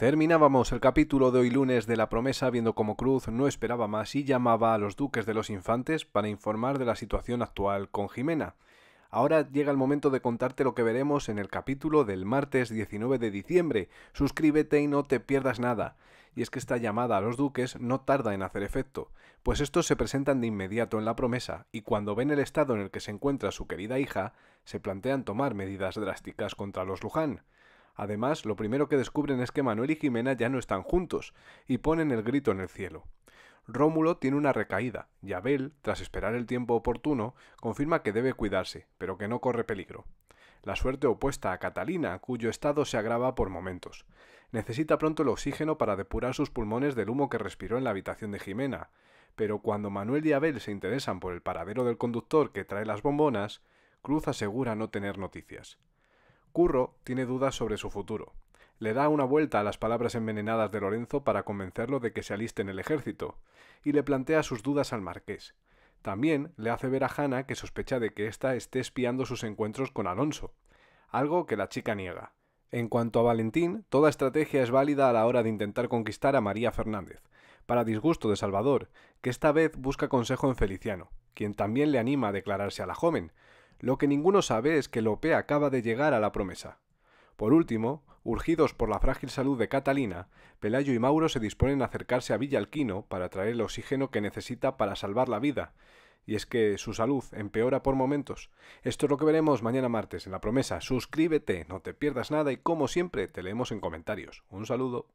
Terminábamos el capítulo de hoy lunes de la promesa viendo cómo Cruz no esperaba más y llamaba a los duques de los infantes para informar de la situación actual con Jimena. Ahora llega el momento de contarte lo que veremos en el capítulo del martes 19 de diciembre. Suscríbete y no te pierdas nada. Y es que esta llamada a los duques no tarda en hacer efecto, pues estos se presentan de inmediato en la promesa y cuando ven el estado en el que se encuentra su querida hija, se plantean tomar medidas drásticas contra los Luján. Además, lo primero que descubren es que Manuel y Jimena ya no están juntos, y ponen el grito en el cielo. Rómulo tiene una recaída, y Abel, tras esperar el tiempo oportuno, confirma que debe cuidarse, pero que no corre peligro. La suerte opuesta a Catalina, cuyo estado se agrava por momentos. Necesita pronto el oxígeno para depurar sus pulmones del humo que respiró en la habitación de Jimena, pero cuando Manuel y Abel se interesan por el paradero del conductor que trae las bombonas, Cruz asegura no tener noticias. Curro tiene dudas sobre su futuro. Le da una vuelta a las palabras envenenadas de Lorenzo para convencerlo de que se aliste en el ejército, y le plantea sus dudas al marqués. También le hace ver a Hanna que sospecha de que ésta esté espiando sus encuentros con Alonso, algo que la chica niega. En cuanto a Valentín, toda estrategia es válida a la hora de intentar conquistar a María Fernández, para disgusto de Salvador, que esta vez busca consejo en Feliciano, quien también le anima a declararse a la joven, lo que ninguno sabe es que Lope acaba de llegar a la promesa. Por último, urgidos por la frágil salud de Catalina, Pelayo y Mauro se disponen a acercarse a Villalquino para traer el oxígeno que necesita para salvar la vida, y es que su salud empeora por momentos. Esto es lo que veremos mañana martes en la promesa. Suscríbete, no te pierdas nada y como siempre te leemos en comentarios. Un saludo.